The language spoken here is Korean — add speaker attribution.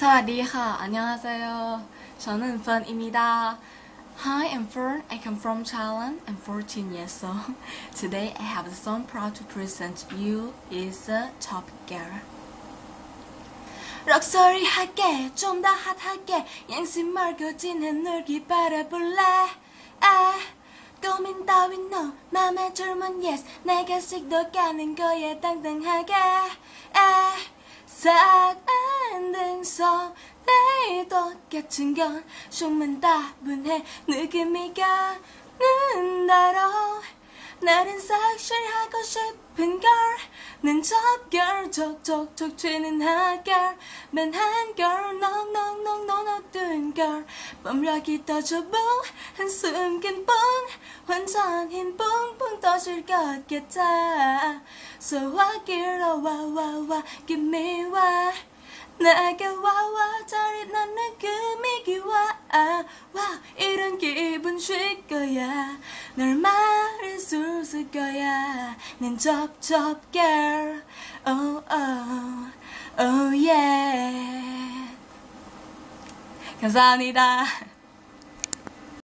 Speaker 1: 사와디하 안녕하세요. 저는 Fern입니다. Hi, I'm Fern. I come from Thailand. I'm 14 years old. Today I have the song proud to present you is a top girl. 럭셔리 하게 좀 더 핫하게 양심 말고 진한 놀기 바라볼래 아 고민 따윈 no 맘에 젊은 yes 내가 식도 가는 거야 당당하게 아 사 안된서 내일 똑같은 건 좀만 따분해. 느낌이 가는 대로. 나는 섹시하고 싶은 걸. 난 접결 톡톡톡 튀는 핫결. 맨한 girl 넉넉넉 너너든 girl 뻔하게 떠져보 한숨긴 뿡. 완전 흰 뿡뿡 떠질 것 같아 So I get 와와와 give me why 나게 와와 저리 난 느낌이 기와 아, 와 이런 기분 쉴 거야. 널 말할 수 거야. 난 접접 girl. Oh oh oh yeah. 감사합니다